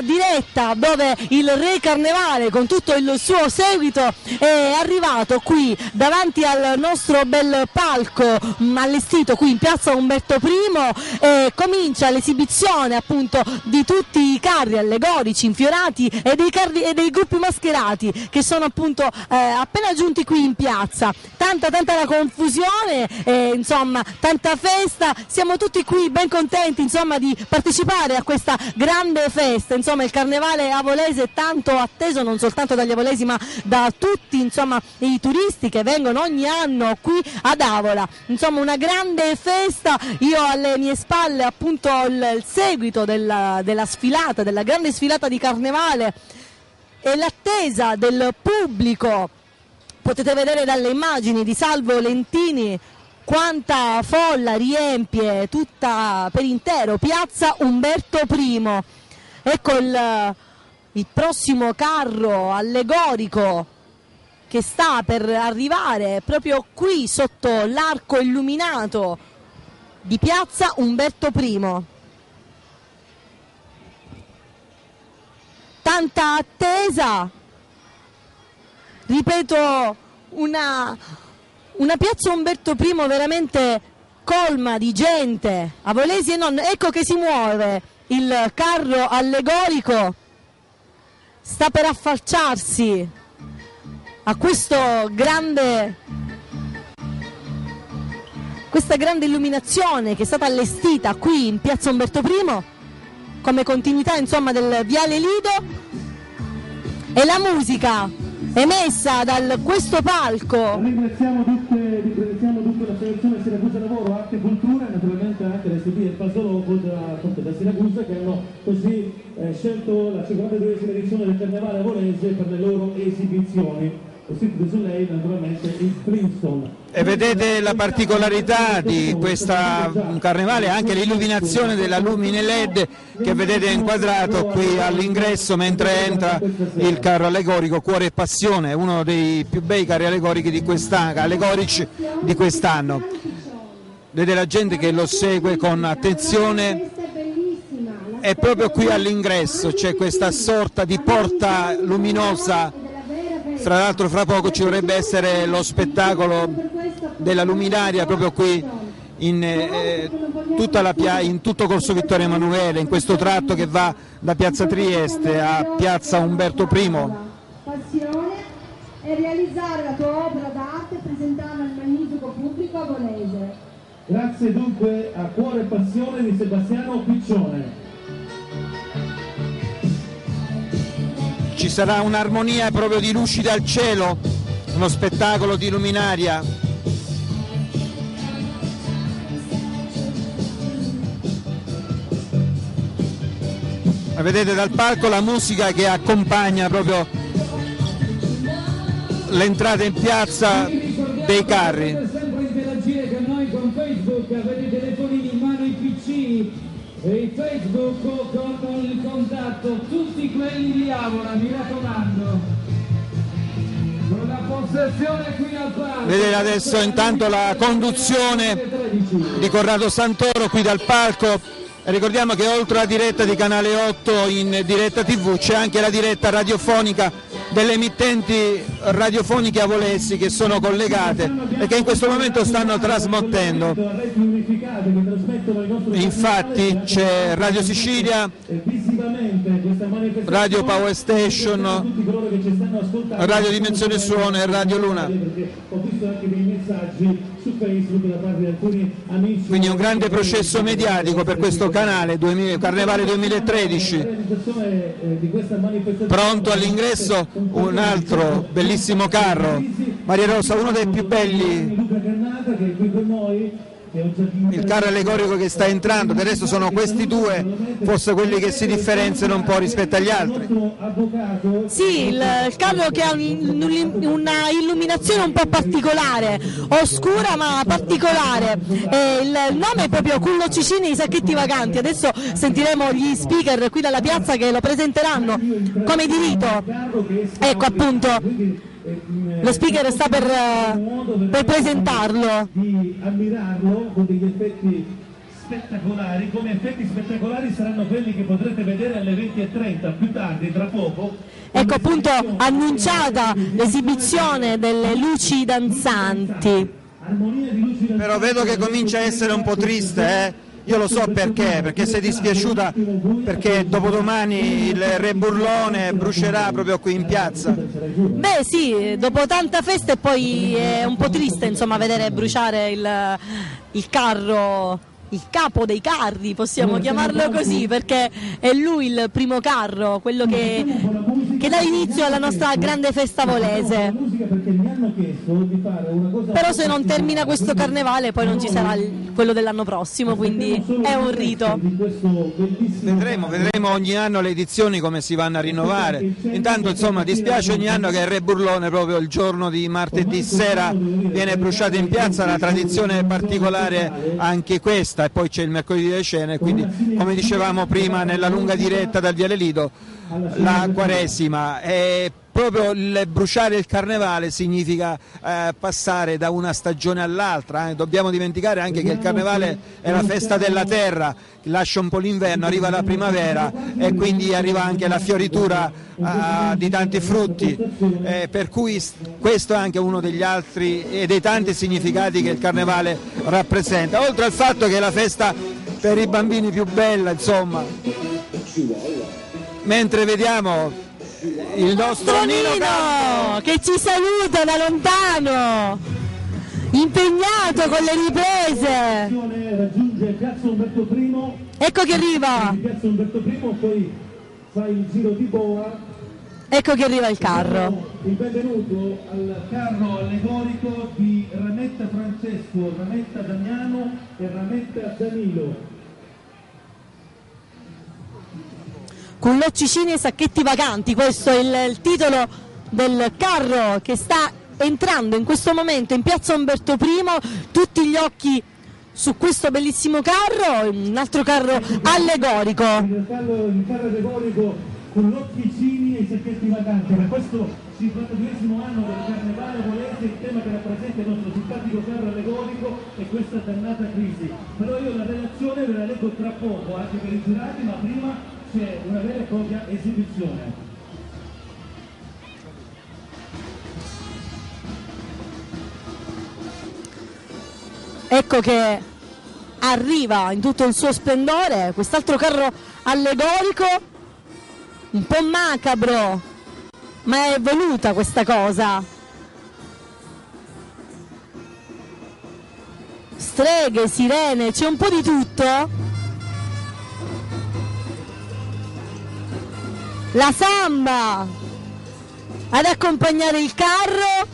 diretta dove il Re Carnevale con tutto il suo seguito è arrivato qui davanti al nostro bel palco mh, allestito qui in piazza Umberto I e comincia l'esibizione appunto di tutti i carri allegorici infiorati e dei, carri, e dei gruppi mascherati che sono appunto eh, appena giunti qui in piazza. Tanta tanta la confusione e insomma tanta festa. Siamo tutti qui ben contenti insomma di partecipare a questa grande festa insomma il carnevale avolese tanto atteso non soltanto dagli avolesi ma da tutti insomma i turisti che vengono ogni anno qui ad Avola. Insomma una grande festa. Io alle mie spalle appunto il, il seguito della, della sfilata della grande sfilata di carnevale e l'attesa del pubblico. Potete vedere dalle immagini di Salvo Lentini quanta folla riempie tutta per intero piazza Umberto I ecco il, il prossimo carro allegorico che sta per arrivare proprio qui sotto l'arco illuminato di piazza Umberto I. Tanta attesa, ripeto, una, una piazza Umberto I veramente colma di gente, avolesi e non, ecco che si muove il carro allegorico sta per affacciarsi a questo grande questa grande illuminazione che è stata allestita qui in piazza Umberto I come continuità insomma del viale Lido. E la musica emessa da questo palco. Ringraziamo tutte, ringraziamo tutte la selezione Siracusa Lavoro, Arte e Cultura naturalmente anche l'SP e il Pasologo da, da Siracusa che hanno così eh, scelto la 52esima edizione del Carnevale Avolese per le loro esibizioni. Soleil. E vedete la particolarità di questa carnevale, anche l'illuminazione della lumine LED che vedete inquadrato qui all'ingresso mentre entra il carro allegorico Cuore e Passione, uno dei più bei carri allegorici di quest'anno, Vedete la gente che lo segue con attenzione e proprio qui all'ingresso c'è questa sorta di porta luminosa fra l'altro fra poco ci dovrebbe essere lo spettacolo della luminaria proprio qui in, eh, pia- in, tutto Corso Vittorio Emanuele, in questo tratto che va da Piazza Trieste a Piazza Umberto I. Passione e realizzare la tua opera d'arte presentarla al magnifico pubblico avolese. Grazie dunque a Cuore e Passione di Sebastiano Piccione. Ci sarà un'armonia proprio di luci dal cielo, uno spettacolo di luminaria. Ma vedete dal palco la musica che accompagna proprio l'entrata in piazza dei carri. Potete sempre interagire con noi con Facebook, avete i telefonini in mano, i PC e il Facebook con il contatto, tutti quelli di Avola, mi raccomando. La possessione qui al palco. Vedete adesso intanto la conduzione di Corrado Santoro qui dal palco. Ricordiamo che oltre alla diretta di Canale 8 in diretta TV c'è anche la diretta radiofonica delle emittenti radiofoniche avolesi che sono collegate e che in questo momento stanno trasmettendo. Infatti c'è Radio Sicilia, e visivamente questa manifestazione Radio Power Station, Radio Dimensione Suono e Radio Luna. Quindi un grande processo mediatico per questo canale 2000 Carnevale 2013. La realizzazione, eh, di questa manifestazione Pronto all'ingresso un altro bellissimo carro. Maria Rosa, uno dei più belli, Luca Cannata che è qui con noi che è un giardino il carro allegorico che sta entrando, del resto sono questi due, forse quelli che si differenziano un po' rispetto agli altri. Sì, il, il carro che ha un- un- una illuminazione un po' particolare, oscura ma particolare. E il, nome è proprio Cullo Cicini i sacchetti vacanti. Adesso sentiremo gli speaker qui dalla piazza che lo presenteranno come di rito. carro che Ecco appunto, lo speaker sta per, eh, per presentarlo. di ammirarlo con degli effetti spettacolari, come effetti spettacolari saranno quelli che potrete vedere alle 20.30 più tardi, tra poco. Ecco appunto annunciata l'esibizione delle luci danzanti. Però vedo che comincia a essere un po' triste, eh? Io lo so perché, perché sei dispiaciuta, perché dopodomani il Re Burlone brucerà proprio qui in piazza. Beh sì, dopo tanta festa e poi è un po' triste insomma vedere bruciare il, il carro, il capo dei carri, possiamo chiamarlo così, perché è lui il primo carro, quello che, che dà inizio alla nostra grande festa volese. Però se non termina questo carnevale poi non ci sarà quello dell'anno prossimo, quindi è un rito. Vedremo, vedremo ogni anno le edizioni come si vanno a rinnovare. Intanto insomma dispiace ogni anno che il Re Burlone proprio il giorno di martedì sera viene bruciato in piazza, una tradizione particolare anche questa e poi c'è il mercoledì delle cene, quindi come dicevamo prima nella lunga diretta dal Viale Lido la Quaresima è proprio il bruciare il carnevale significa eh, passare da una stagione all'altra, eh. dobbiamo dimenticare anche che il carnevale è la festa della terra, lascia un po' l'inverno, arriva la primavera e quindi arriva anche la fioritura eh, di tanti frutti, eh, per cui questo è anche uno degli altri e dei tanti significati che il carnevale rappresenta, oltre al fatto che è la festa per i bambini più bella, insomma. Mentre vediamo il nostro Nino Campo. Tonino che ci saluta da lontano, impegnato con le riprese. stazione raggiunge Piazza Umberto I, Ecco che arriva, Piazza Umberto I, poi fa il giro di boa. ecco che arriva il carro. Il benvenuto al carro allegorico di Rametta Francesco, Rametta Damiano e Rametta Danilo. Cullocci e sacchetti vacanti, questo è il, il titolo del carro che sta entrando in questo momento in piazza Umberto I, tutti gli occhi su questo bellissimo carro, un altro carro allegorico. Il carro, il carro allegorico con l'occhicini e i sacchetti vacanti. Per questo 52esimo anno del carnevale volete il tema che rappresenta il nostro simpatico carro allegorico e questa dannata crisi. Però io la relazione ve la leggo tra poco anche per i giurati, ma prima c'è una vera e propria esibizione. Ecco che arriva in tutto il suo splendore quest'altro carro allegorico, un po' macabro, ma è voluta questa cosa. Streghe, sirene, c'è un po' di tutto. La samba ad accompagnare il carro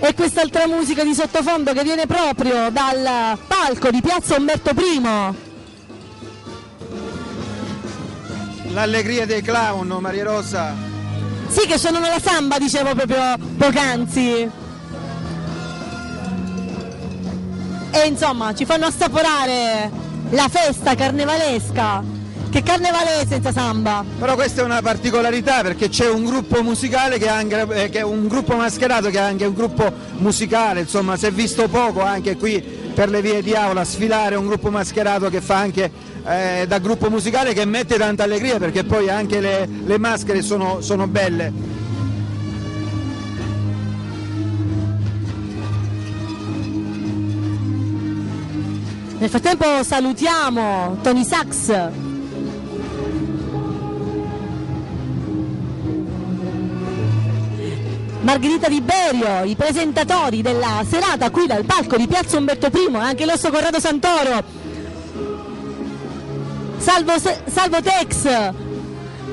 e quest'altra musica di sottofondo che viene proprio dal palco di Piazza Umberto I. L'allegria dei clown, Maria Rosa. Sì, che suonano la samba, dicevo proprio poc'anzi. E insomma, ci fanno assaporare la festa carnevalesca. Che carnevale è senza samba? Però questa è una particolarità perché c'è un gruppo musicale che è anche eh, che è un gruppo mascherato che è anche un gruppo musicale, insomma si è visto poco anche qui per le vie di Aula sfilare un gruppo mascherato che fa anche eh, da gruppo musicale che mette tanta allegria perché poi anche le, le maschere sono, sono belle. Nel frattempo salutiamo Tony Sachs. Margherita Di Berio, i presentatori della serata qui dal palco di Piazza Umberto I, anche l'osso Corrado Santoro, Salvo, Salvo Tex,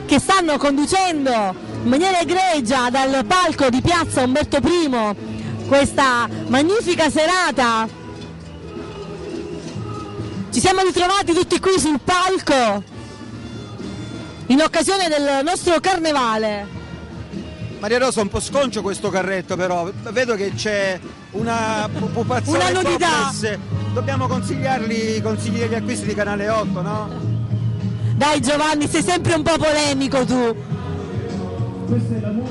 che stanno conducendo in maniera egregia dal palco di Piazza Umberto I questa magnifica serata ci siamo ritrovati tutti qui sul palco in occasione del nostro carnevale. Maria Rosa un po' sconcio questo carretto però, vedo che c'è una pupazione Una nudità. Dobbiamo consigliarli i consigli degli acquisti di Canale 8, no? Dai Giovanni, sei sempre un po' polemico tu.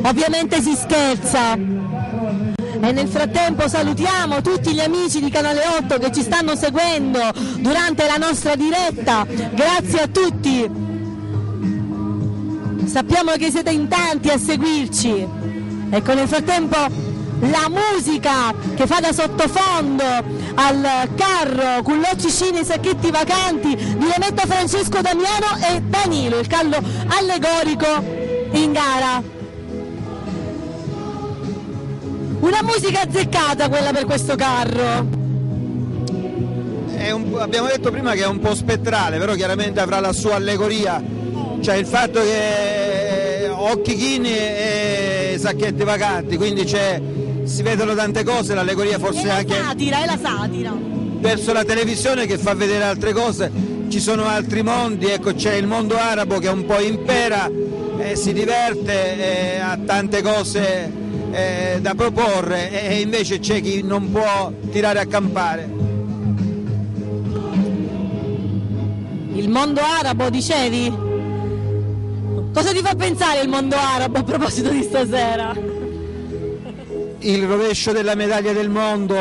Ovviamente si scherza. e nel frattempo salutiamo tutti gli amici di Canale 8 che ci stanno seguendo durante la nostra diretta. Grazie a tutti. Sappiamo che siete in tanti a seguirci. Ecco, nel frattempo la musica che fa da sottofondo al carro Cullocci Cini Sacchetti Vacanti di Lemetta Francesco Damiano e Danilo, il callo allegorico in gara. Una musica azzeccata quella per questo carro. Un, abbiamo detto prima che è un po' spettrale, però chiaramente avrà la sua allegoria, cioè il fatto che occhi chini e sacchetti vacanti, quindi c'è si vedono tante cose, l'allegoria forse è anche... La satira, è la satira. Verso la televisione che fa vedere altre cose, ci sono altri mondi, ecco c'è il mondo arabo che un po' impera, eh, si diverte, eh, ha tante cose eh, da proporre e invece c'è chi non può tirare a campare. Il mondo arabo, dicevi? Cosa ti fa pensare il mondo arabo a proposito di stasera? il rovescio della medaglia del mondo,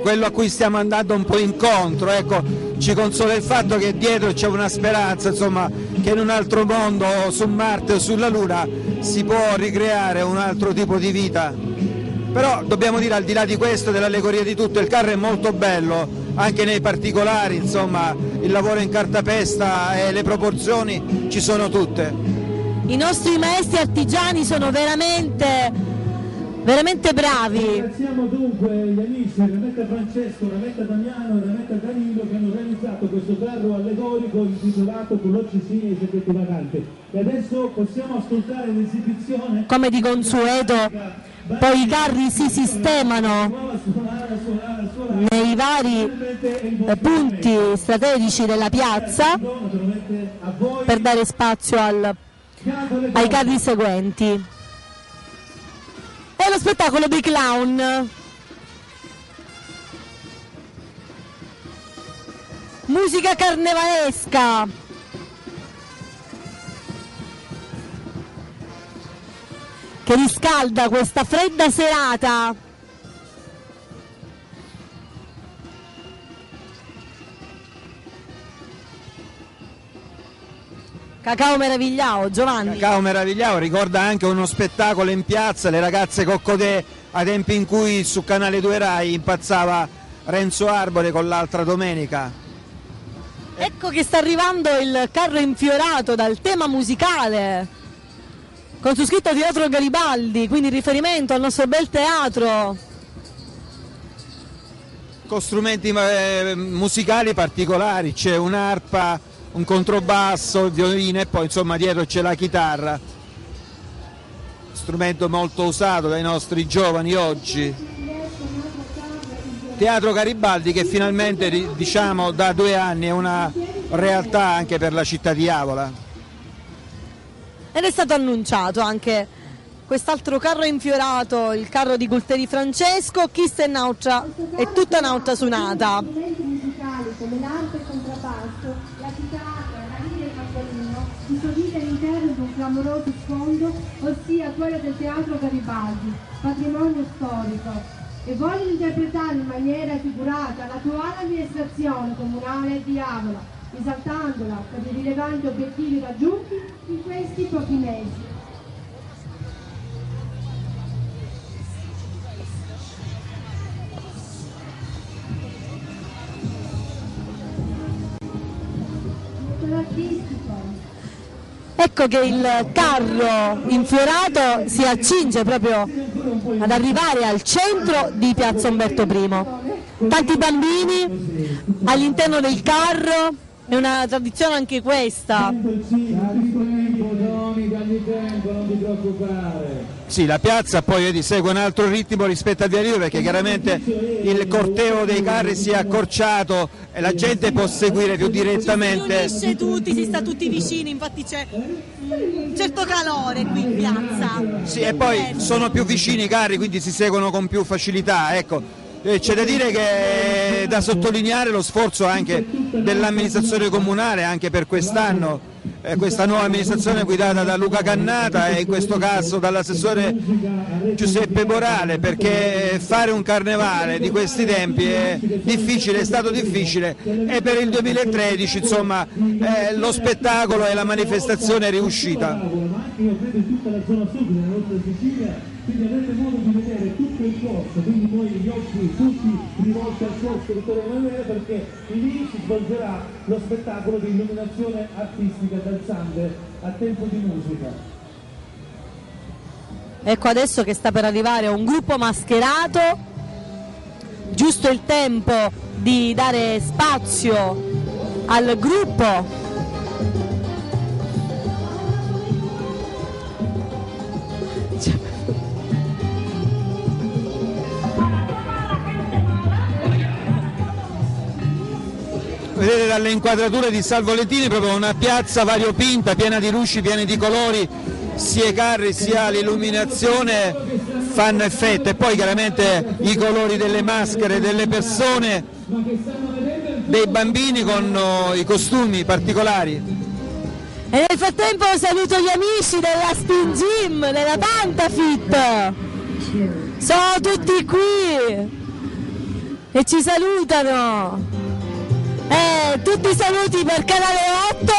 quello a cui stiamo andando un po' incontro, ecco, ci consola il fatto che dietro c'è una speranza, insomma, che in un altro mondo, su Marte o sulla Luna, si può ricreare un altro tipo di vita. Però dobbiamo dire al di là di questo, dell'allegoria di tutto, il carro è molto bello, anche nei particolari, insomma, il lavoro in cartapesta e le proporzioni ci sono tutte. I nostri maestri artigiani sono veramente veramente bravi. Ringraziamo dunque gli amici Rametta Francesco, Rametta Damiano e Rametta Danilo che hanno realizzato questo carro allegorico intitolato Cullocci Sini e i segreti vacanti. E adesso possiamo ascoltare l'esibizione. Come di consueto, poi i carri si sistemano nei vari punti strategici della piazza per dare spazio al, ai carri seguenti. È lo spettacolo dei clown. Musica carnevalesca. Che riscalda questa fredda serata. Cacao meravigliao, Giovanni. Cacao meravigliao ricorda anche uno spettacolo in piazza, le ragazze Coccodè ai tempi in cui su Canale 2 Rai impazzava Renzo Arbore con l'altra domenica. Ecco che sta arrivando il carro infiorato dal tema musicale con su scritto Teatro Garibaldi, quindi riferimento al nostro bel teatro. Con strumenti eh, musicali particolari, c'è un'arpa un controbasso, il violino e poi insomma dietro c'è la chitarra, strumento molto usato dai nostri giovani oggi. Teatro Garibaldi che finalmente diciamo da due anni è una realtà anche per la città di Avola. Ed è stato annunciato anche quest'altro carro infiorato, il carro di Gulteri Francesco, Chista e Nautra, è tutta suonata. come l'arte e il contrabbasso clamoroso sfondo, ossia quello del Teatro Garibaldi, patrimonio storico, e vogliono interpretare in maniera figurata l'attuale amministrazione comunale di Avola, esaltandola per i rilevanti obiettivi raggiunti in questi pochi mesi. Ecco che il carro infiorato si accinge proprio ad arrivare al centro di Piazza Umberto I. Tanti bambini all'interno del carro, è una tradizione anche questa. Sì, la piazza poi vedi, segue un altro ritmo rispetto al Via perché chiaramente il corteo dei carri si è accorciato e la gente può seguire più direttamente. Si unisce tutti, si sta tutti vicini, infatti c'è un certo calore qui in piazza. Sì, e poi sono più vicini i carri, quindi si seguono con più facilità, ecco. C'è da dire che è da sottolineare lo sforzo anche dell'amministrazione comunale anche per quest'anno eh, questa nuova amministrazione guidata da Luca Cannata e in questo caso dall'assessore Giuseppe Morale perché fare un carnevale di questi tempi è difficile, è stato difficile e per il 2013 insomma eh, lo spettacolo e la manifestazione è riuscita. Quindi avrete modo di vedere tutto il corso, quindi noi gli occhi tutti rivolti al corso Vittorio Emanuele perché lì si svolgerà lo spettacolo di illuminazione artistica danzante a tempo di musica. Ecco adesso che sta per arrivare un gruppo mascherato, giusto il tempo di dare spazio al gruppo. Vedete dalle inquadrature di Salvo Lettini proprio una piazza variopinta, piena di luci, piena di colori, sia i carri sia l'illuminazione fanno effetto e poi chiaramente i colori delle maschere, delle persone, dei bambini con oh, i costumi particolari. E nel frattempo saluto gli amici della Spin Gym, della Pantafit. Sono tutti qui e ci salutano. Eh, tutti i saluti per Canale 8,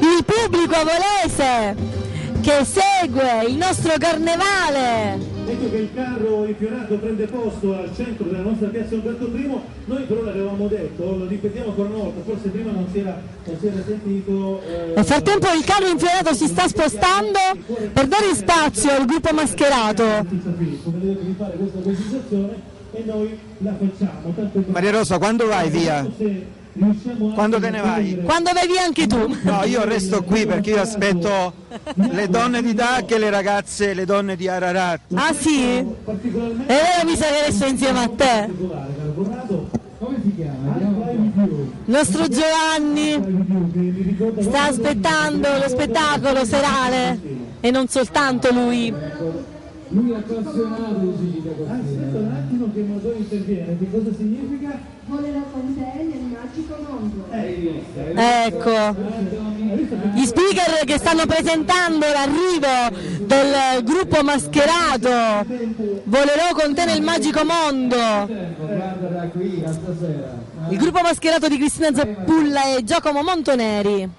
il pubblico avolese che segue il nostro carnevale. Ecco che il carro infiorato prende posto al centro della nostra piazza Umberto I, noi però l'avevamo detto, lo ripetiamo ancora una volta, forse prima non si era, non si era sentito... eh, Nel frattempo il carro infiorato si sta spostando per dare spazio al gruppo mascherato. Artista Filippo, vedete di fare questa precisazione e noi la facciamo. Tanto per- Maria Rosa, quando vai via? Quando te ne vai? Quando vai via anche tu. No, io resto qui perché io aspetto le donne di DAC e le ragazze, le donne di Ararat. Ah sì? E allora mi sa che resto insieme a te. Come si chiama? Il nostro Giovanni sta aspettando lo spettacolo serale e non soltanto lui. Lui è appassionato di Aspetta un attimo che Modò interviene, che cosa significa? Volerò con te nel magico mondo. Ecco, gli speaker che stanno presentando l'arrivo del gruppo mascherato. Volerò con te nel magico mondo. Il gruppo mascherato di Cristina Zappulla e Giacomo Montoneri.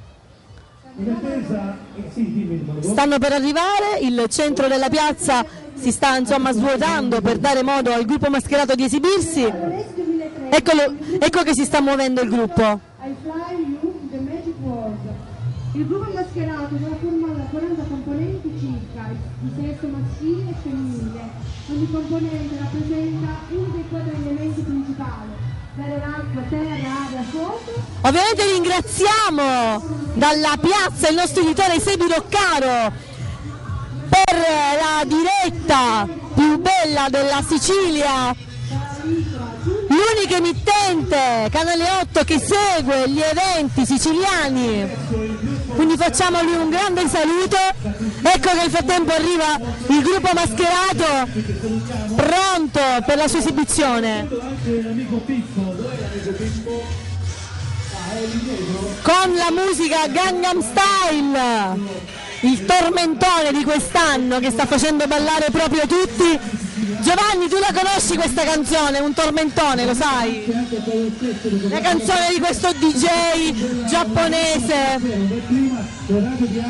Stanno per arrivare, il centro della piazza si sta insomma svuotando per dare modo al gruppo mascherato di esibirsi. Adesso 2003. Eccolo, ecco che si sta muovendo il gruppo. I fly you the magic world. Il gruppo mascherato sarà formato da 40 componenti circa, di sesso maschile e femminile. Ogni componente rappresenta uno dei quattro elementi principali, l'acqua, terra, aria, fuoco. Ovviamente ringraziamo dalla piazza il nostro editore Sebi Roccaro per la diretta più bella della Sicilia, l'unica emittente Canale 8 che segue gli eventi siciliani. Quindi facciamogli un grande saluto. Ecco che nel frattempo arriva il gruppo mascherato pronto per la sua esibizione. Con la musica Gangnam Style, il tormentone di quest'anno che sta facendo ballare proprio tutti. Giovanni, tu la conosci questa canzone? Un tormentone, lo sai? La canzone di questo DJ giapponese.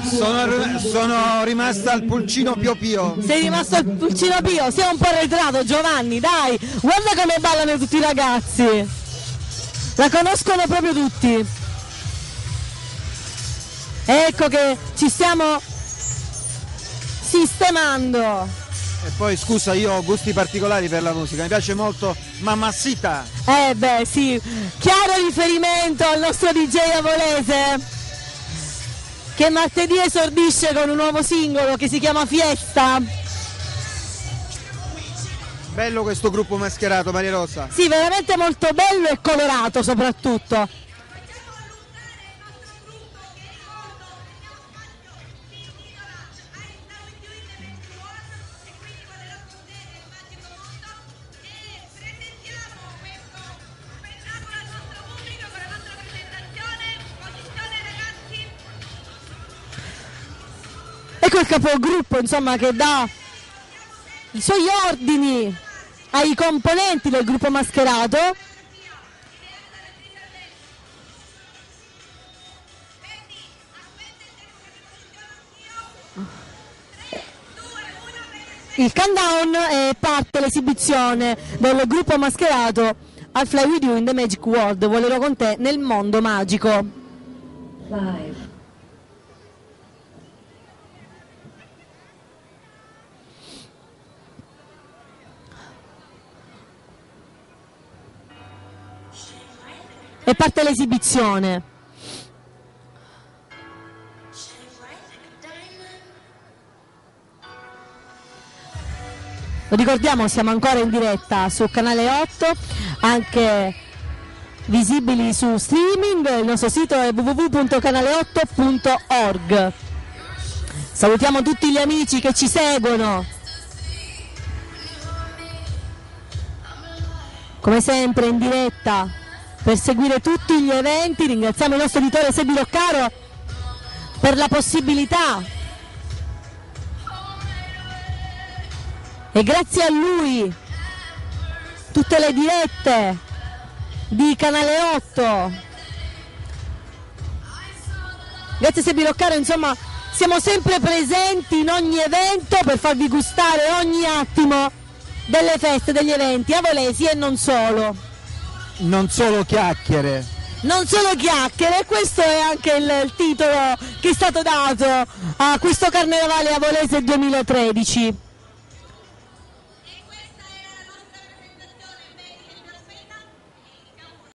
Sono, sono rimasta al pulcino Pio Pio. Sei rimasto al pulcino pio, sei un po' arretrato Giovanni, dai, guarda come ballano tutti i ragazzi. La conoscono proprio tutti. Ecco che ci stiamo sistemando. E poi scusa, io ho gusti particolari per la musica, mi piace molto Mamacita. Eh beh sì, chiaro riferimento al nostro DJ Avolese che martedì esordisce con un nuovo singolo che si chiama Fiesta. Bello questo gruppo mascherato, Maria Rosa. Sì, veramente molto bello e colorato soprattutto. Ecco il capogruppo insomma che dà i suoi ordini ai componenti del gruppo mascherato. Il countdown e parte l'esibizione del gruppo mascherato al Fly With You in the Magic World. Volerò con te nel mondo magico. Five, e parte l'esibizione Lo ricordiamo, siamo ancora in diretta su canale 8, anche visibili su streaming, il nostro sito è www.canale8.org. Salutiamo tutti gli amici che ci seguono. Come sempre in diretta per seguire tutti gli eventi, ringraziamo il nostro editore Sebi Loccaro per la possibilità. E grazie a lui tutte le dirette di Canale 8 grazie Sebi Loccaro insomma siamo sempre presenti in ogni evento per farvi gustare ogni attimo delle feste, degli eventi avolesi e non solo Non solo chiacchiere. non solo chiacchiere, questo è anche il, il titolo che è stato dato a questo carnevale avolese 2013.